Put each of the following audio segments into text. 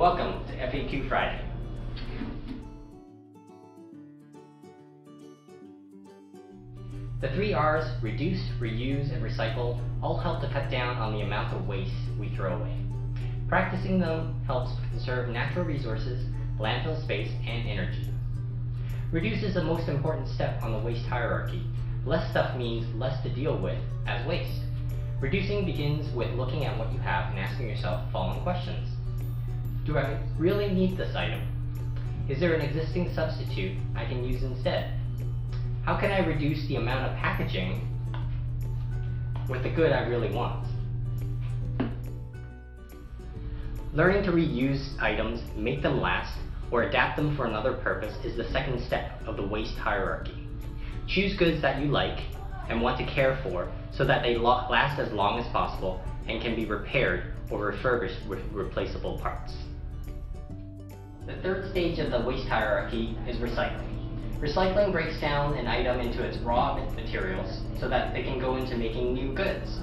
Welcome to FAQ Friday. The three R's, reduce, reuse, and recycle, all help to cut down on the amount of waste we throw away. Practicing them helps conserve natural resources, landfill space, and energy. Reduce is the most important step on the waste hierarchy. Less stuff means less to deal with as waste. Reducing begins with looking at what you have and asking yourself following questions. Do I really need this item? Is there an existing substitute I can use instead? How can I reduce the amount of packaging with the good I really want? Learning to reuse items, make them last, or adapt them for another purpose is the second step of the waste hierarchy. Choose goods that you like and want to care for so that they last as long as possible and can be repaired or refurbished with replaceable parts. The third stage of the waste hierarchy is recycling. Recycling breaks down an item into its raw materials so that they can go into making new goods.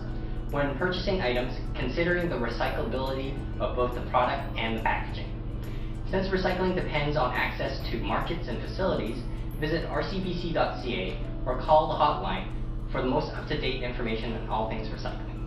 When purchasing items, considering the recyclability of both the product and the packaging. Since recycling depends on access to markets and facilities, visit rcbc.ca or call the hotline for the most up-to-date information on all things recycling.